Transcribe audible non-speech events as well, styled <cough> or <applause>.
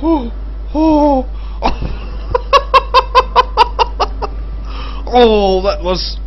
Oh, oh, <laughs> oh, that was